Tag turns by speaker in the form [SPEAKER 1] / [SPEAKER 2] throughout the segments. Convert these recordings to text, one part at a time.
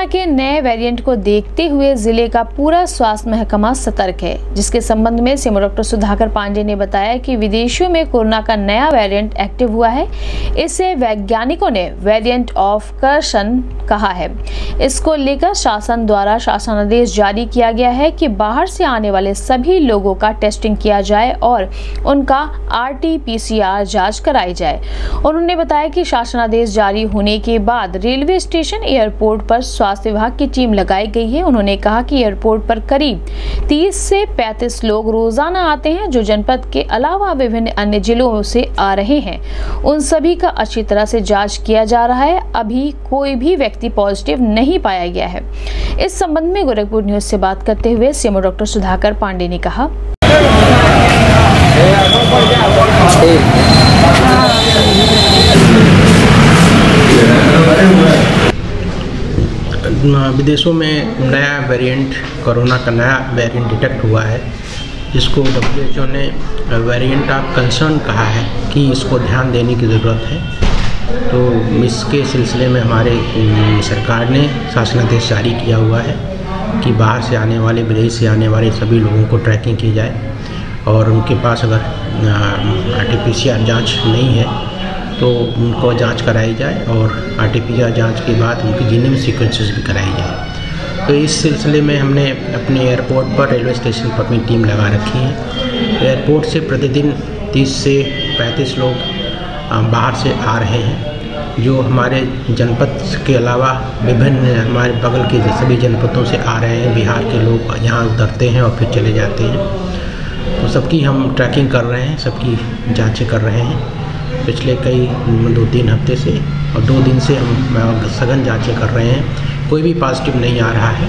[SPEAKER 1] Corona के नए variant को देखते हुए ज़िले का पूरा स्वास्थ्य महकमा सतर्क है, जिसके संबंध में सीएम डॉक्टर सुधाकर पांडे ने बताया कि विदेशों में कोरोना का नया वेरिएंट एक्टिव हुआ है। इसे वैज्ञानिकों ने वेरिएंट ऑफ़ करशन कहा है। इसको लेकर शासन द्वारा शासनादेश जारी किया गया है कि बाहर से आने वाले सभी लोगों का टेस्टिंग किया जाए और उनका आरटीपीसीआर जाँच कराई जाए। उन्होंने बताया कि शासनादेश जारी होने के बाद रेलवे स्टेशन एयरपोर्ट पर स्वास्थ्य विभाग की टीम लगाई गई है। उन्होंने कहा कि एयरपोर्ट पर करीब 30 से 35 लोग रोज़ाना आते हैं, जो जनपद के अलावा विभिन्न अन्य जिलों से आ रहे हैं। उन सभी का अच्छी तरह से जाँच किया जा रहा है। अभी कोई भी व्यक्ति पॉजिटिव नहीं पाया गया है। इस संबंध में गोरखपुर न्यूज़ से बात करते हुए सीएमओ डॉक्टर सुधाकर पांडे ने कहा।
[SPEAKER 2] विदेशों में नया वेरिएंट कोरोना का नया वेरिएंट डिटेक्ट हुआ है, जिसको डब्ल्यू ने वेरिएंट ऑफ़ कंसर्न कहा है कि इसको ध्यान देने की ज़रूरत है। तो इसके सिलसिले में हमारे सरकार ने शासनादेश जारी किया हुआ है कि बाहर से आने वाले, विदेश से आने वाले सभी लोगों को ट्रैकिंग की जाए और उनके पास अगर आर टी जाँच नहीं है तो उनको जाँच कराई जाए और आर टी पी आर जाँच के बाद उनकी जीनोम सीक्वेंसेस भी कराई जाए। तो इस सिलसिले में हमने अपने एयरपोर्ट पर रेलवे स्टेशन पर अपनी टीम लगा रखी है। एयरपोर्ट से प्रतिदिन 30 से 35 लोग बाहर से आ रहे हैं, जो हमारे जनपद के अलावा विभिन्न हमारे बगल के सभी जनपदों से आ रहे हैं। बिहार के लोग यहाँ उतरते हैं और फिर चले जाते हैं। तो सबकी हम ट्रैकिंग कर रहे हैं, सबकी जांचें कर रहे हैं। पिछले कई दो तीन हफ़्ते से और दो दिन से हम सघन जांचें कर रहे हैं। कोई भी पॉजिटिव नहीं आ रहा है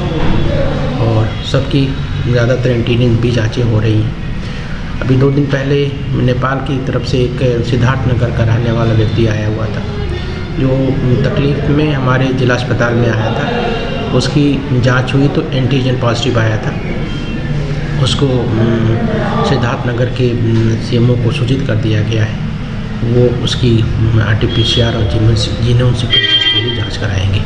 [SPEAKER 2] और सबकी ज़्यादातर एंटीजन भी जाँचें हो रही हैं। अभी दो दिन पहले नेपाल की तरफ़ से एक सिद्धार्थ नगर का रहने वाला व्यक्ति आया हुआ था, जो तकलीफ़ में हमारे जिला अस्पताल में आया था। उसकी जाँच हुई तो एंटीजन पॉजिटिव आया था। उसको सिद्धार्थ नगर के सीएमओ को सूचित कर दिया गया है। वो उसकी R T P C R और जीनोम सीक्वेंस की जाँच कराएँगे।